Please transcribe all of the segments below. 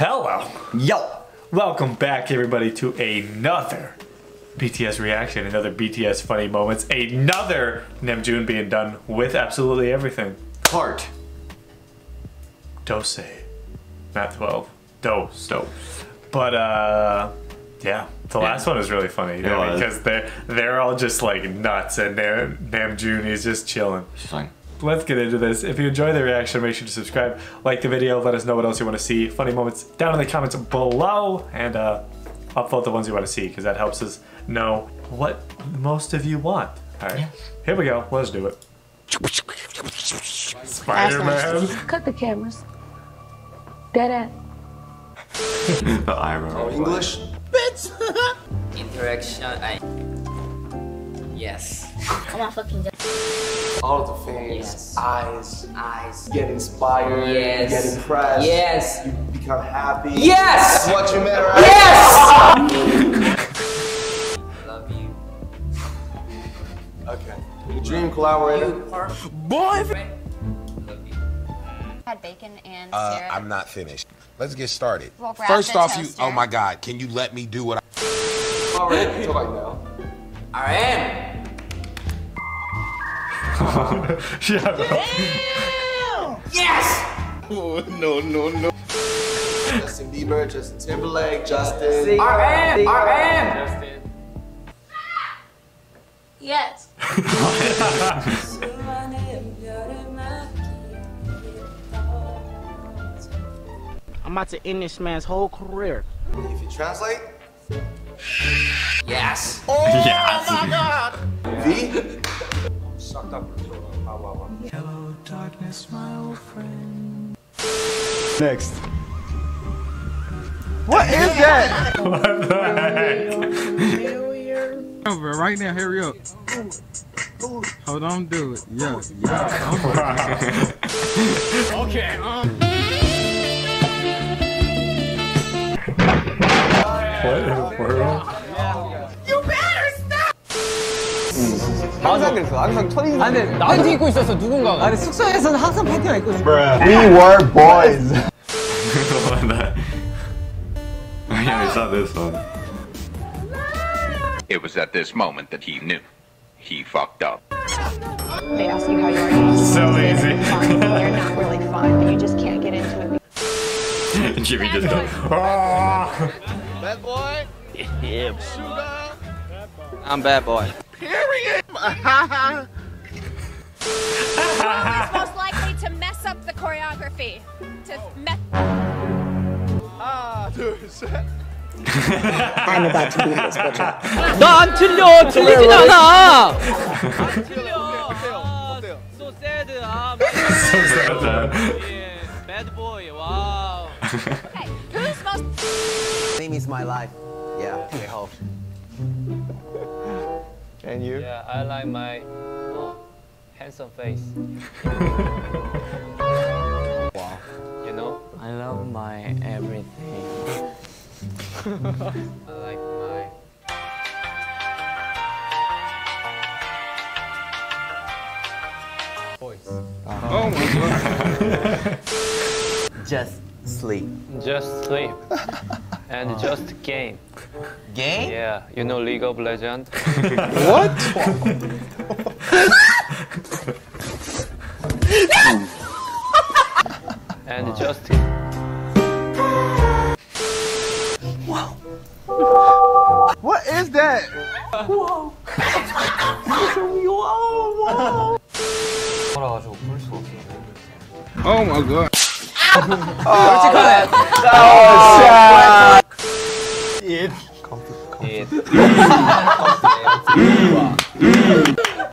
Hello. Yo. Welcome back, everybody, to another BTS reaction, another BTS funny moments, another Namjoon being done with absolutely everything. Heart. Dose. Not 12. Dose. Dose. But, uh, yeah, the last one was really funny. You know, because they're, they're all just like nuts, and Nam, Namjoon is just chilling. She's fine. Let's get into this. If you enjoy the reaction, make sure to subscribe, like the video, let us know what else you want to see. Funny moments down in the comments below, and uh, upvote the ones you want to see because that helps us know what most of you want. All right, here we go. Let's do it. Spider-Man. Cut the cameras. Dead end. I remember. English? interaction I yes Come on, fucking All of the face, Yes. eyes, eyes get inspired, Yes. get impressed, yes you become happy. Yes! That's what you meant, right? yes love you Okay. Your dream collaborator? you boyfriend love you had bacon and Uh, syrup. I'm not finished. Let's get started. We'll wrap First the off, you. Oh my God! Can you let me do what I? Alright, talk like now. RM Yeah. yes Oh, no, no, no. Justin Bieber, Justin Timberlake, Justin. RM RM Yes. I'm about to end this man's whole career. If you translate, yes yeah. V. Next. What is that? What the heck? over right now. Hurry up. Hold on, do it. Yeah, yeah. okay. Um. What in the world? 항상 그랬어. 항상 첫인상. 아, 근데 나한테 입고 있었어, 누군가가. 아니, 숙소에서는 항상 팬티가 입고 있어. We were boys. yeah, I saw this one. It was at this moment that he knew. He fucked up. They ask you how you are. and you So say easy. they're Fine. They're not really fun, but you just can't get into it. Jimmy just goes, ah. I'm bad boy. Most likely to mess up the choreography. To mess. I'm about to beat this bitch up. 나안 틀려! 틀리진 않아! So sad. 아, So sad. bad boy. 와우. Okay, who's most Name is my life. Yeah, I hope. And you? Yeah, I like my uh, handsome face. Wow. You know? I love my everything. I like my voice. Oh my God. Just sleep. Just sleep and oh. just game. Game? Yeah, you know League of Legends. What? and just Wow. What is that? Oh my God.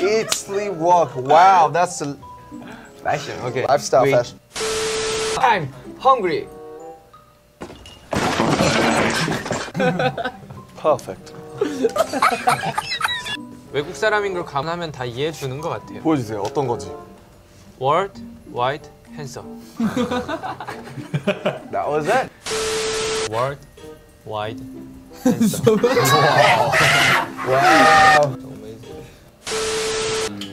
Eat, sleep, walk. Wow, that's a Fashion. Okay. lifestyle Wait. fashion. I'm hungry. Perfect. 외국 사람인 걸 감하면 다 이해해 주는 것 같아요. 보여주세요. 어떤 거지? World wide handsome. That was it. World wide handsome. Wow.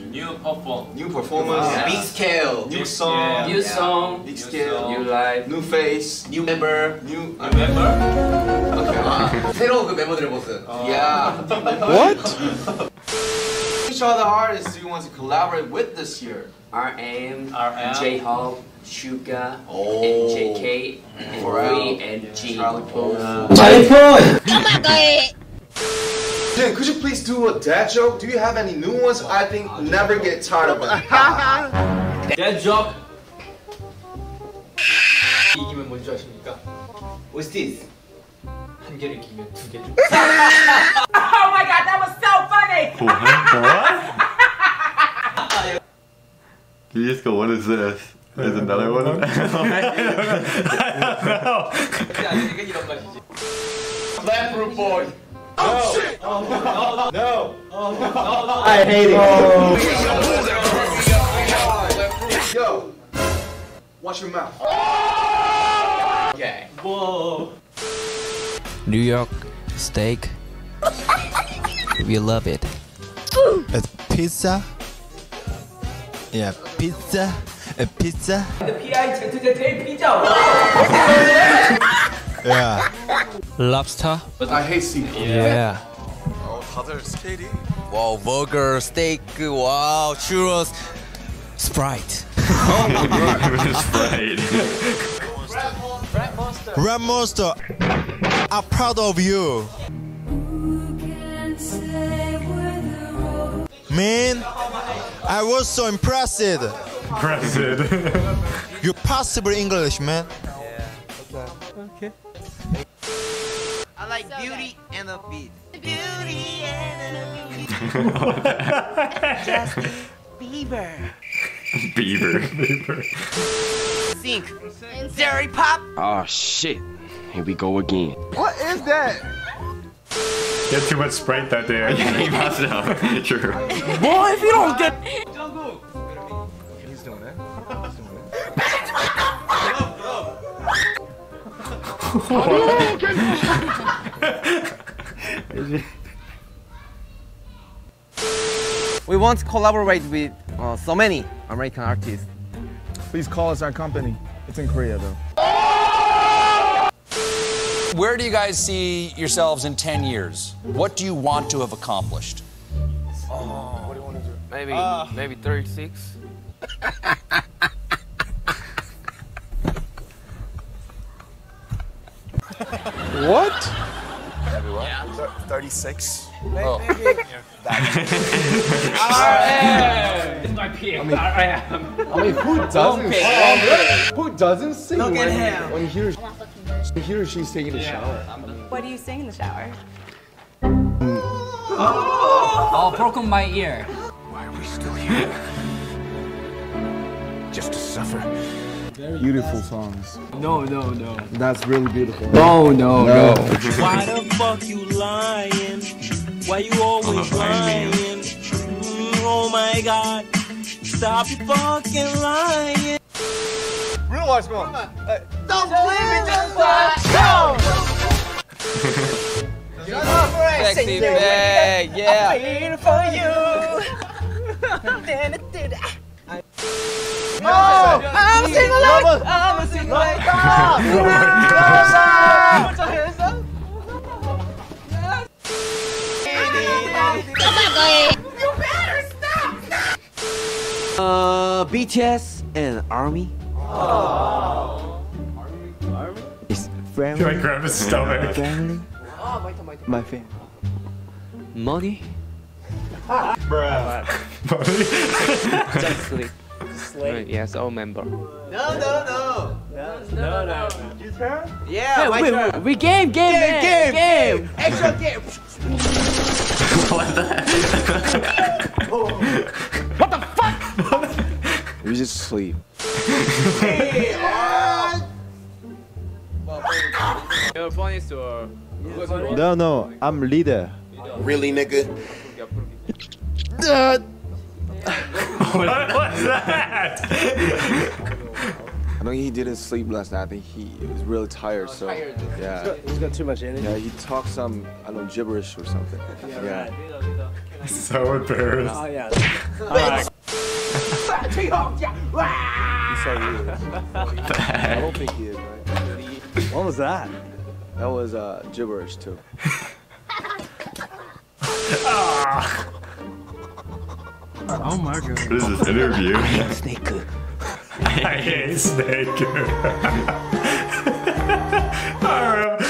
new perform. New performance. Big scale. New song. New song. Big scale. New life. New face. New member. New. New member? 아, 새로운 그 멤버들의 모습. Yeah. What? Which other artists do you want to collaborate with this year? RM, RM. J Hall, Shuka, oh. and JK, and Ray, and G. Charlie Puth. Uh, Charlie Puth! Oh my god! Dan, could you please do a dad joke? Do you have any new ones? I think never get tired of it. dad joke. 이기면 뭔지 아십니까? What's this? 한 개를 이기면 두개 줘. oh my god, that was so funny! You just go, what is this? There's another one? I root boy. Oh, shit! Oh, no. I hate it. Yo. Watch your mouth. Okay. Whoa. New York steak. we love it. It's pizza. Yeah pizza. A pizza. P.I.Z.Z.J 피자. Yeah. Lobster. But I hate seafood. Yeah. Oh, wow, burger, steak. Wow, churros. Sprite. oh my god. Sprite. Red Monster. Red Monster. I'm proud of you. Man, I was so impressed. Impressive. You possible English, man. Okay. I like beauty and a beat. Beauty and a beat. Justin Bieber. Beaver. Think. Dairy Pop. Oh shit. Here we go again. What is that? Get too much Sprite that day. Yeah, he must have. True. Boy, if you don't get. He's doing it. We want to collaborate with uh, so many American artists. Please call us our company. It's in Korea though. Where do you guys see yourselves in 10 years? What do you want to have accomplished? Maybe uh. maybe 36. What? 36. Oh. It's my pick. RM. I mean, who doesn't? sing? Who doesn't sing Look at him. when he or, he or she's taking a shower? What do you sing in the shower? Oh, broken my ear. Why are we still here? Just to suffer. Beautiful songs. No, no, no. That's really beautiful. No, no, no. Why the fuck you lying? Why you always lying? Mm, oh my god. Stop your fucking lying. Real life, come on. Don't believe me, just watch. SexyBack. Yeah. I'm waiting for you. No! I'm singing like I'm singing like Put You better stop. Uh, BTS and Army. Oh. Army. Army. It's friendly. He like grabbed his stomach. Family. My family. Money. Bruh. Just sleep. Right, yes, all member. No, no, no. No, no. no. Your turn? Yeah, Hey, my we- turn. we game, game, game, man, game, game. game. Extra game. what the fuck? You just sleep. Your phone is or No, no, I'm leader. Really, nigga? what was that? I know he didn't sleep last night. I think he was really tired. So yeah, He's got too much energy. yeah, he talked some I don't know gibberish or something. Yeah. So embarrassed. Oh yeah. Alright. He said he is. I don't think he is, right? What was that? That was uh, gibberish too. Oh my god. What is this interview? Snake. I hate Snake. Alright.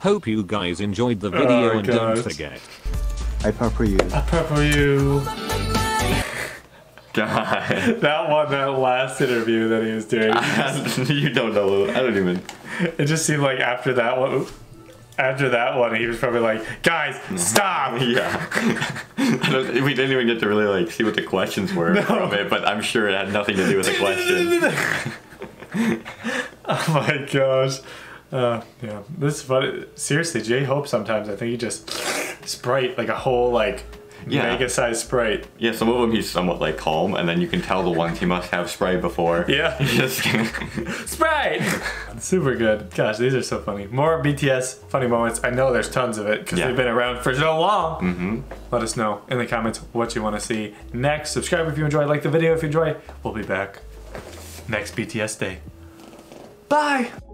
Hope you guys enjoyed the video Oh, and gosh. don't forget. I pepper you. I pepper you. God. That one, that last interview that he was doing. you don't know. I don't even. It just seemed like after that one, after that one, he was probably like, "Guys, stop!" Yeah. I don't, we didn't even get to really like see what the questions were from it, but I'm sure it had nothing to do with the question. oh my gosh. Uh, yeah, this is funny. Seriously, J Hope sometimes I think he just sprite like a whole like Yeah. mega sized sprite. Yeah, some of them he's somewhat like calm, and then you can tell the ones he must have sprayed before. Yeah. He just Sprite! Super good. Gosh, these are so funny. More BTS funny moments. I know there's tons of it because Yeah. they've been around for so long. hmm Let us know in the comments what you want to see next. Subscribe if you enjoyed. Like the video if you enjoy. We'll be back next BTS day. Bye!